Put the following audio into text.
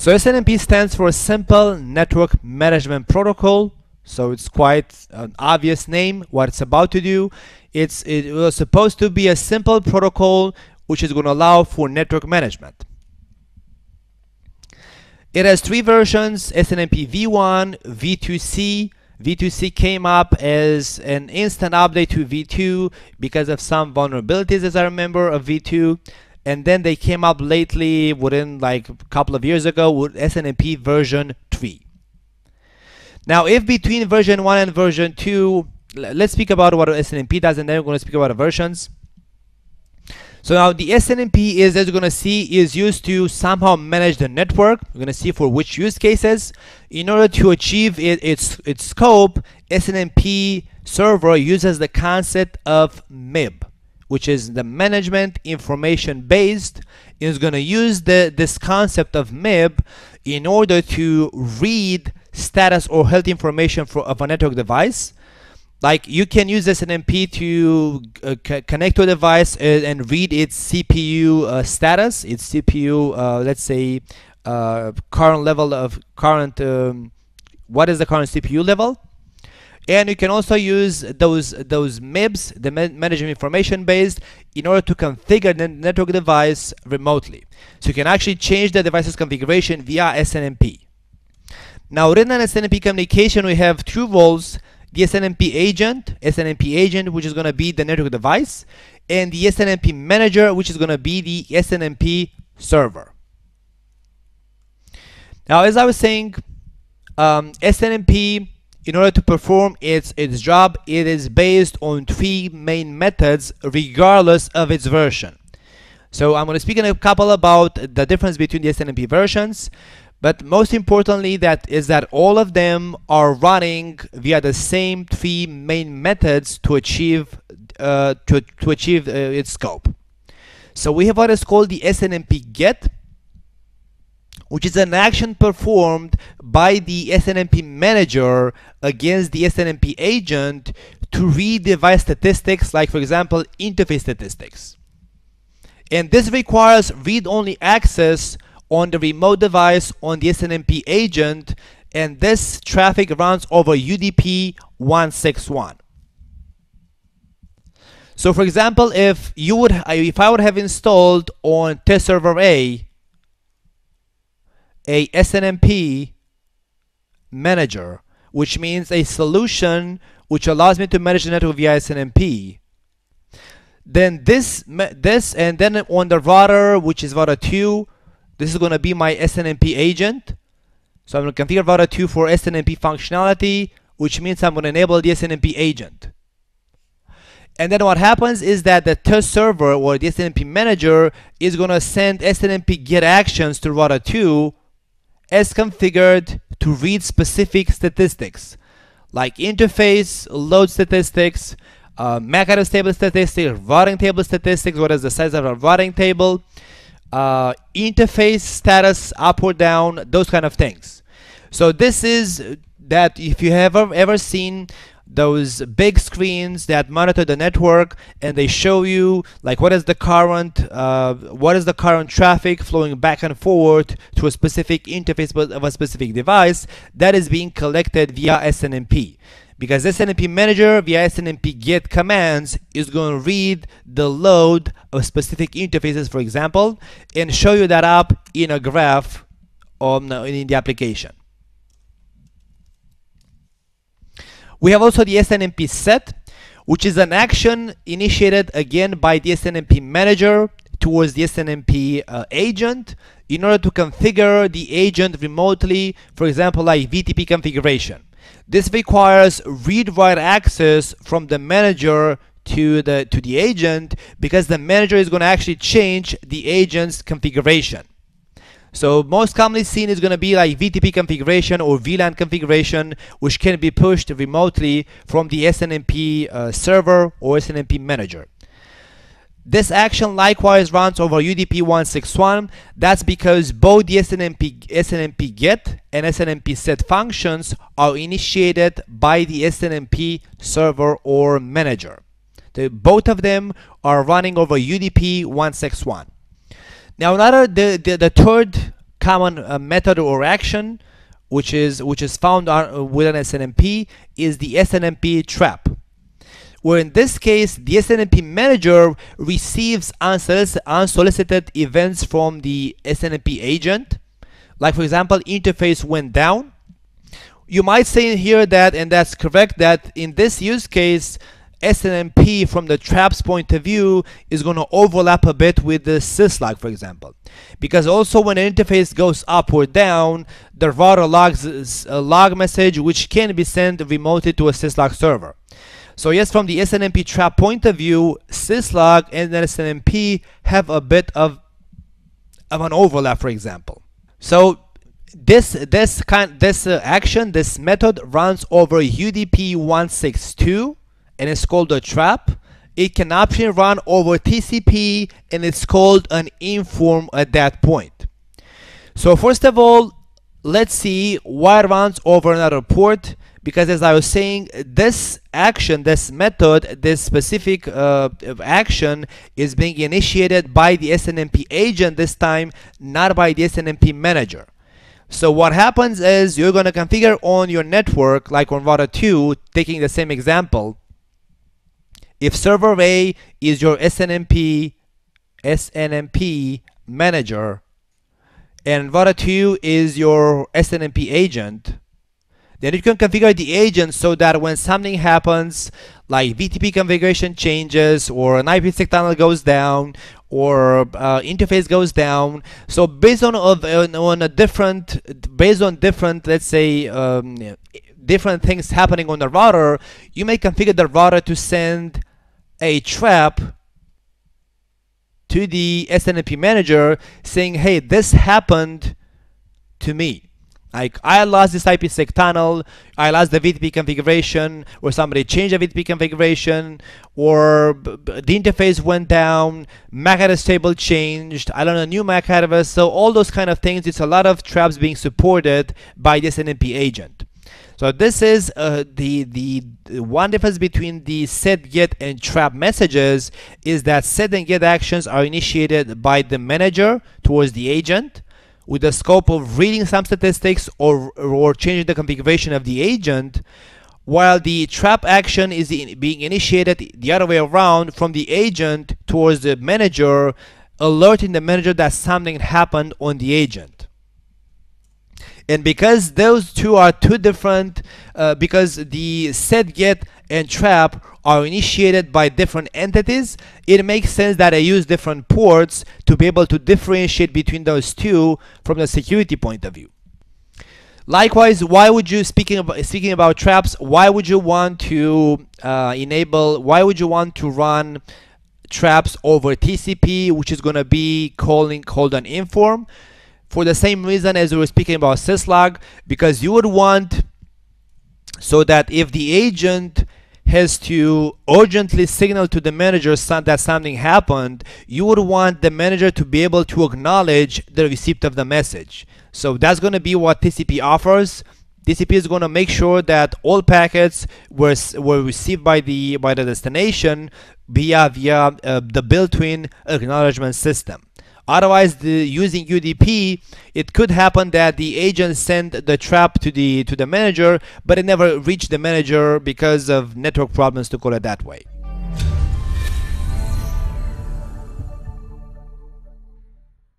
So SNMP stands for Simple Network Management Protocol. So it's quite an obvious name what it's about to do. It's it was supposed to be a simple protocol which is going to allow for network management. It has three versions, SNMP v1, v2c. V2c came up as an instant update to v2 because of some vulnerabilities as I remember of v2 and then they came up lately within like a couple of years ago with SNMP version 3. Now if between version 1 and version 2, let's speak about what SNMP does and then we're going to speak about the versions. So now the SNMP is, as you're going to see, is used to somehow manage the network. We're going to see for which use cases. In order to achieve it, its, its scope, SNMP server uses the concept of MIB which is the management information base, is going to use the, this concept of MIB in order to read status or health information for, of a network device. Like you can use SNMP to uh, connect to a device and, and read its CPU uh, status, its CPU, uh, let's say, uh, current level of current, um, what is the current CPU level? and you can also use those those MIBs, the management information base, in order to configure the network device remotely. So you can actually change the device's configuration via SNMP. Now within an SNMP communication, we have two roles, the SNMP agent, SNMP agent, which is going to be the network device, and the SNMP manager, which is going to be the SNMP server. Now, as I was saying, um, SNMP in order to perform its, its job, it is based on three main methods regardless of its version. So I'm going to speak in a couple about the difference between the SNMP versions, but most importantly that is that all of them are running via the same three main methods to achieve uh, to, to achieve uh, its scope. So we have what is called the SNMP get, which is an action performed by the SNMP manager against the SNMP agent to read device statistics, like for example, interface statistics. And this requires read-only access on the remote device on the SNMP agent, and this traffic runs over UDP 161. So for example, if you would, uh, if I would have installed on test server A a SNMP manager, which means a solution which allows me to manage the network via SNMP. Then this, this, and then on the router, which is router 2, this is going to be my SNMP agent. So I'm going to configure router 2 for SNMP functionality, which means I'm going to enable the SNMP agent. And then what happens is that the test server or the SNMP manager is going to send SNMP get actions to router 2 as configured to read specific statistics like interface, load statistics, uh, MAC address table statistics, routing table statistics, what is the size of a routing table, uh, interface status up or down, those kind of things. So this is that if you have ever, ever seen those big screens that monitor the network and they show you like what is the current uh, what is the current traffic flowing back and forward to a specific interface of a specific device that is being collected via SNMP because SNMP manager via SNMP get commands is going to read the load of specific interfaces for example and show you that up in a graph on, in the application We have also the SNMP set, which is an action initiated again by the SNMP manager towards the SNMP uh, agent in order to configure the agent remotely, for example, like VTP configuration. This requires read-write access from the manager to the to the agent because the manager is going to actually change the agent's configuration. So most commonly seen is going to be like VTP configuration or VLAN configuration, which can be pushed remotely from the SNMP uh, server or SNMP manager. This action likewise runs over UDP 161. That's because both the SNMP, SNMP get and SNMP set functions are initiated by the SNMP server or manager. The, both of them are running over UDP 161. Now another the, the, the third common uh, method or action which is which is found on, uh, with an SNMP is the SNMP trap where in this case the SNMP manager receives unsolicited, events from the SNMP agent. Like for example interface went down. You might say here that and that's correct that in this use case SNMP from the traps point of view is going to overlap a bit with the syslog for example. Because also when an interface goes up or down the router logs a log message which can be sent remotely to a syslog server so yes from the SNMP trap point of view syslog and SNMP have a bit of of an overlap for example so this this kind this uh, action this method runs over UDP 162 and it's called a trap. It can option run over TCP and it's called an inform at that point. So first of all, let's see why it runs over another port because as I was saying, this action, this method, this specific uh, action is being initiated by the SNMP agent this time, not by the SNMP manager. So what happens is you're going to configure on your network, like on router 2, taking the same example, if server A is your SNMP SNMP manager and Router 2 is your SNMP agent, then you can configure the agent so that when something happens, like VTP configuration changes or an IPsec tunnel goes down or uh, interface goes down. So based on, of, on a different, based on different, let's say, um, different things happening on the router, you may configure the router to send a trap to the SNMP manager saying, hey, this happened to me. Like I lost this IPsec tunnel, I lost the VTP configuration, or somebody changed the VTP configuration, or the interface went down, MAC address table changed, I learned a new MAC address. So all those kind of things, it's a lot of traps being supported by this SNMP agent. So this is uh, the, the, the one difference between the set get and trap messages is that set and get actions are initiated by the manager towards the agent with the scope of reading some statistics or, or changing the configuration of the agent while the trap action is in, being initiated the other way around from the agent towards the manager alerting the manager that something happened on the agent. And because those two are two different uh, because the set get and trap are initiated by different entities it makes sense that I use different ports to be able to differentiate between those two from the security point of view. Likewise why would you speaking about speaking about traps why would you want to uh, enable why would you want to run traps over TCP which is going to be calling called an inform? For the same reason as we were speaking about syslog because you would want so that if the agent has to urgently signal to the manager that something happened, you would want the manager to be able to acknowledge the receipt of the message. So that's going to be what TCP offers. TCP is going to make sure that all packets were, were received by the by the destination via via uh, the built-in acknowledgement system. Otherwise, the, using UDP, it could happen that the agent sent the trap to the to the manager, but it never reached the manager because of network problems, to call it that way.